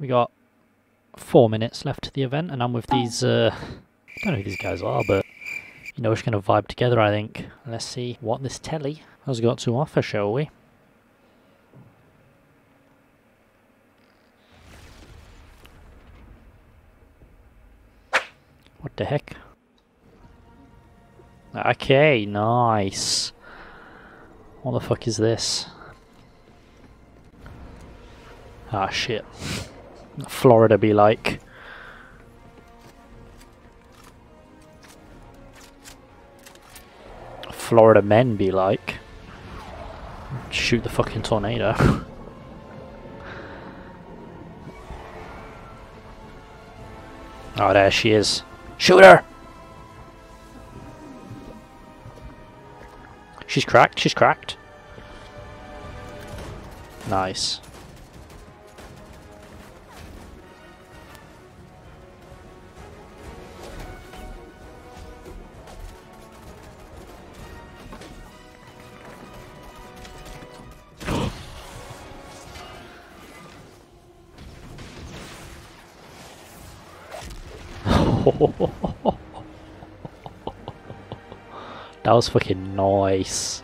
We got four minutes left to the event, and I'm with these. Uh, I don't know who these guys are, but you know, we're just gonna vibe together. I think. Let's see what this telly has got to offer, shall we? What the heck? Okay, nice. What the fuck is this? Ah, shit. Florida be like. Florida men be like. Shoot the fucking tornado. oh, there she is. Shoot her! She's cracked, she's cracked. Nice. that was fucking nice.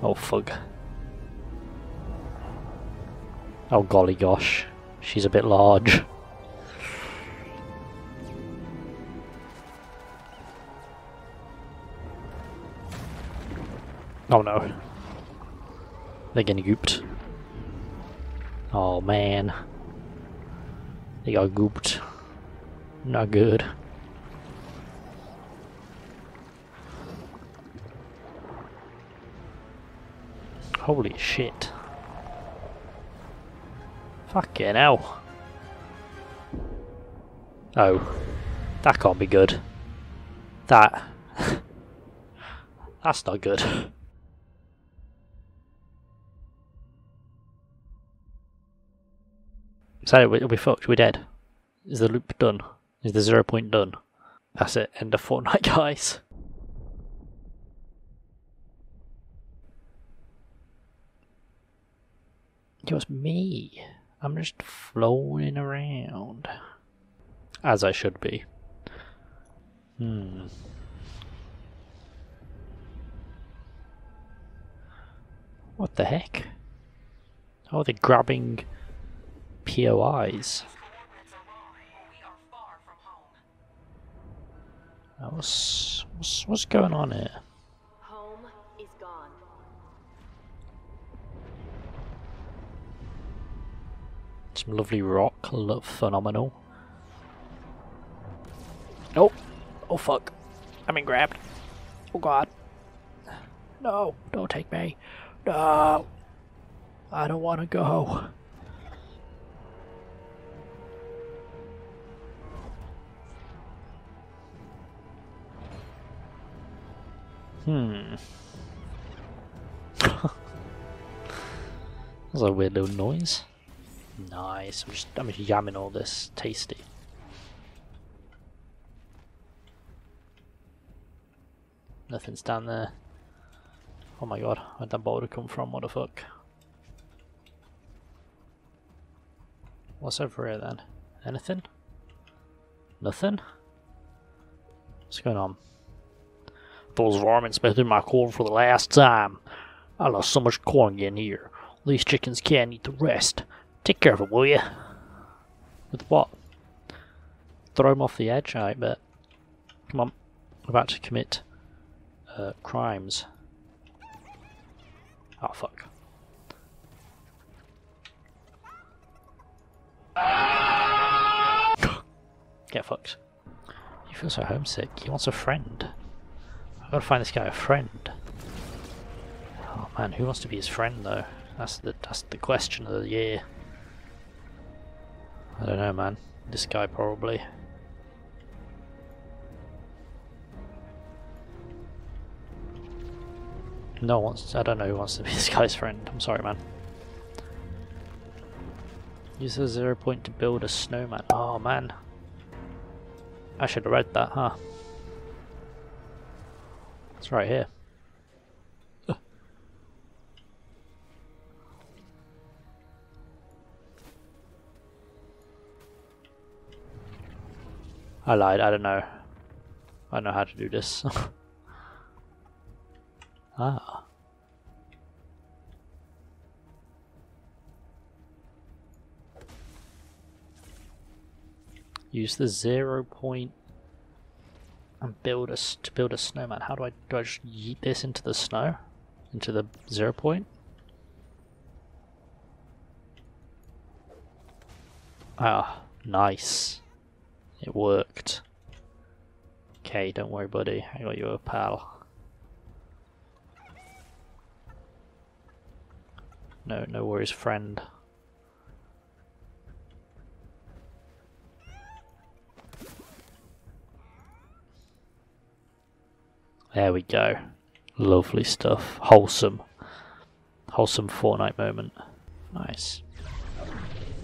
Oh fuck. Oh golly gosh. She's a bit large. Oh no. They're getting gooped. Oh man. They got gooped. Not good. Holy shit. Fucking hell. Oh. That can't be good. That. That's not good. So we'll be fucked, we're dead. Is the loop done? Is the zero point done? That's it, end of Fortnite, guys. It was me. I'm just floating around. As I should be. Hmm. What the heck? Oh, they're grabbing POIs. What's, what's, what's going on here? Home is gone. Some lovely rock, look phenomenal. Oh, oh fuck. I'm being grabbed. Oh god. No, don't take me. No. I don't want to go. Hmm. That was a weird little noise. Nice. I'm just I'm just yamming all this tasty. Nothing's down there. Oh my god, where'd that boulder come from? What the fuck? What's over here then? Anything? Nothing? What's going on? Those varmints in my corn for the last time. I lost so much corn in here. These chickens can't eat the rest. Take care of it, will you? With what? Throw him off the edge? I bet. Come on. I'm about to commit uh, crimes. Oh, fuck. Get fucked. You feel so homesick. He wants a friend. I've got to find this guy a friend. Oh man, who wants to be his friend though? That's the that's the question of the year. I don't know, man. This guy probably. No one wants. I don't know who wants to be this guy's friend. I'm sorry, man. Use a zero point to build a snowman. Oh man. I should have read that, huh? It's right here. I lied, I don't know. I know how to do this. ah. Use the zero point and build a to build a snowman. How do I do? I just yeet this into the snow, into the zero point. Ah, nice. It worked. Okay, don't worry, buddy. I got you a pal. No, no worries, friend. There we go. Lovely stuff. Wholesome. Wholesome Fortnite moment. Nice.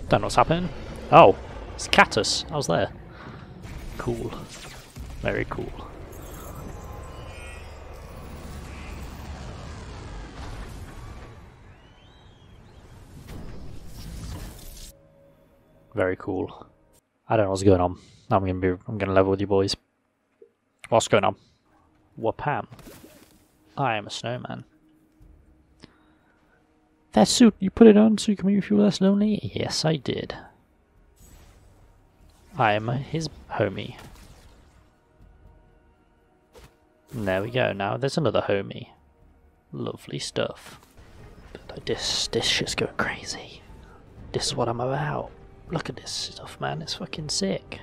Don't know what's happening. Oh, it's Cattus. I was there. Cool. Very cool. Very cool. I don't know what's going on. I'm gonna be I'm gonna level with you boys. What's going on? Wapam. I am a snowman. That suit, you put it on so you can make me feel less lonely? Yes, I did. I am his homie. There we go, now there's another homie. Lovely stuff. But this, this shit's going crazy. This is what I'm about. Look at this stuff, man, it's fucking sick.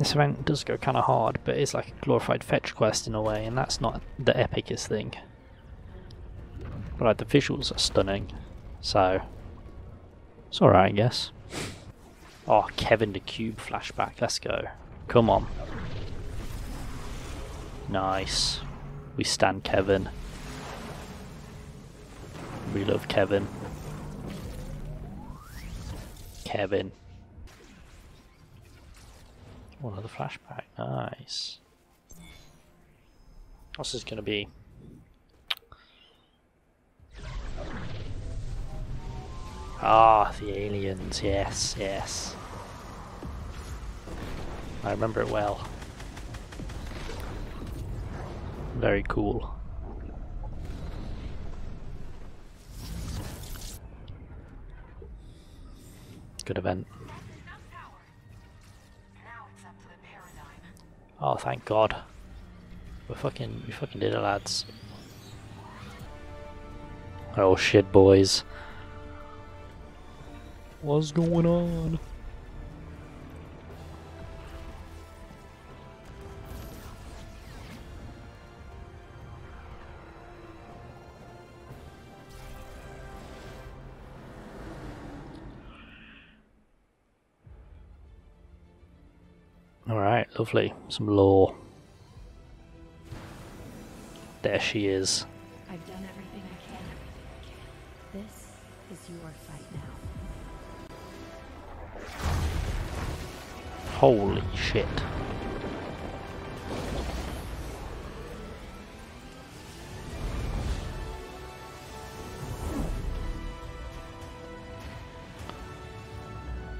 This event does go kind of hard, but it's like a glorified fetch quest in a way, and that's not the epicest thing. But like, the visuals are stunning, so it's alright, I guess. Oh, Kevin the Cube flashback, let's go. Come on. Nice. We stand Kevin. We love Kevin. Kevin. Oh, another flashback. Nice. What's this gonna be? Ah, the aliens. Yes, yes. I remember it well. Very cool. Good event. Oh, thank God. We fucking, we fucking did it, lads. Oh shit, boys. What's going on? Alright, lovely. Some lore. There she is. I've done everything I can. This is your fight now. Holy shit.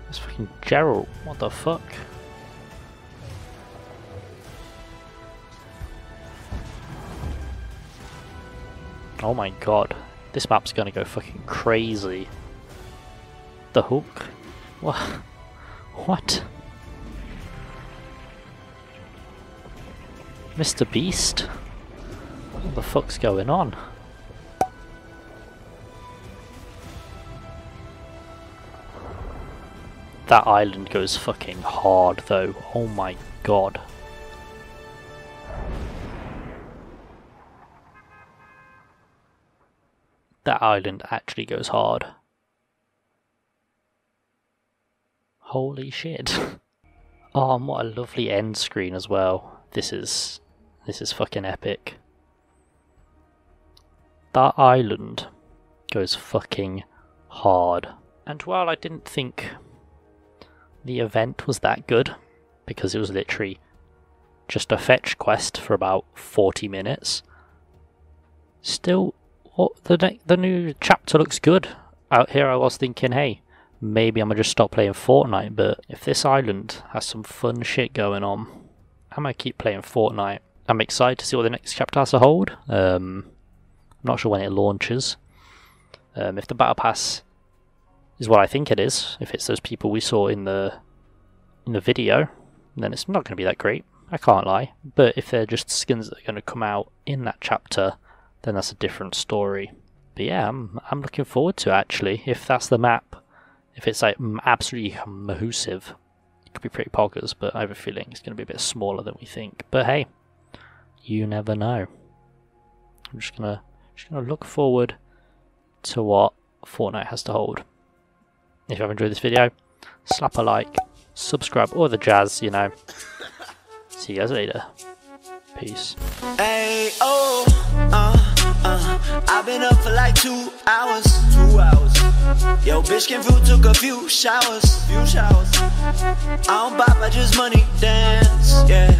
It's fucking Gerald. What the fuck? Oh my god. This map's gonna go fucking crazy. The hook? What? What? Mr. Beast? What the fuck's going on? That island goes fucking hard though. Oh my god. That island actually goes hard. Holy shit. Oh, and what a lovely end screen as well. This is this is fucking epic. That island goes fucking hard. And while I didn't think the event was that good, because it was literally just a fetch quest for about 40 minutes, still the the new chapter looks good. out here I was thinking, hey, maybe I'm gonna just stop playing Fortnite. But if this island has some fun shit going on, I'm gonna keep playing Fortnite. I'm excited to see what the next chapter has to hold. Um, I'm not sure when it launches. Um, if the battle pass is what I think it is, if it's those people we saw in the in the video, then it's not going to be that great. I can't lie. But if they're just skins that are going to come out in that chapter, then that's a different story. But yeah, I'm I'm looking forward to actually. If that's the map, if it's like absolutely massive, it could be pretty poggers. But I have a feeling it's going to be a bit smaller than we think. But hey, you never know. I'm just gonna just gonna look forward to what Fortnite has to hold. If you have enjoyed this video, slap a like, subscribe, all the jazz, you know. See you guys later. Peace. Hey, oh, uh, I've been up for like two hours, two hours. Yo, bitch came through, took a few showers, few showers. I don't bop, I just money dance, yeah.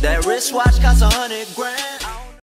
That wristwatch costs a hundred grand.